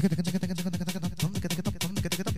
チェケタケタケタケタケタケタケタケ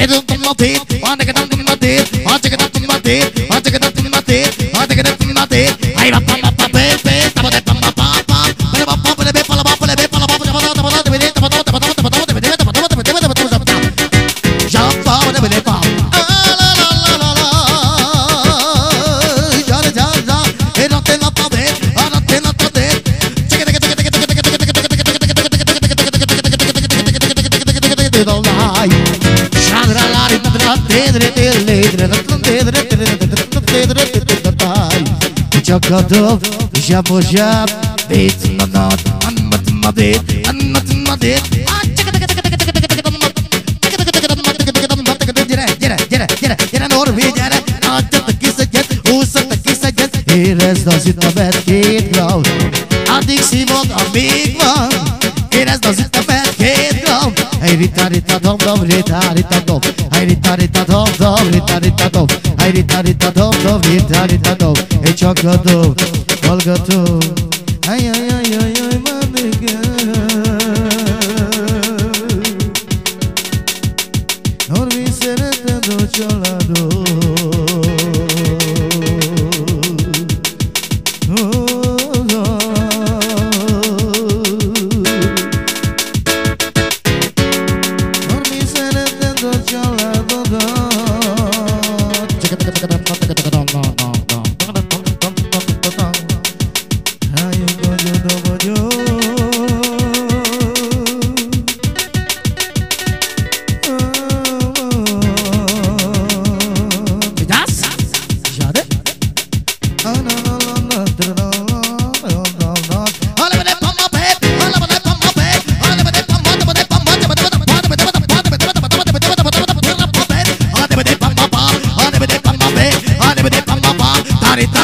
It'll come out deep, one take it up in my deep, one take it up in my deep, one take it up in my deep, one take it up in my deep, I love Çok готов, жаб жаб Бить на нот, anlatmadı, anlatmadı It has does it the best kid crowd Addiction was a big one It has does it the best rita rita dom dom rita rita dom, hey rita dom dom rita dom, hey rita dom dom rita dom. Hey çakadov, hallgató, ay ay ay ay ay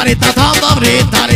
Tarita, tamborita,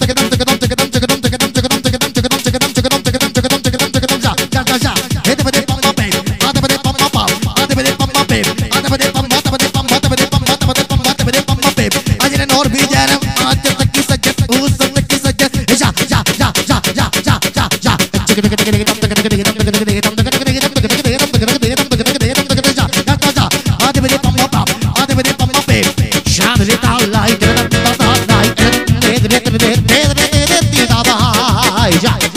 代价呀。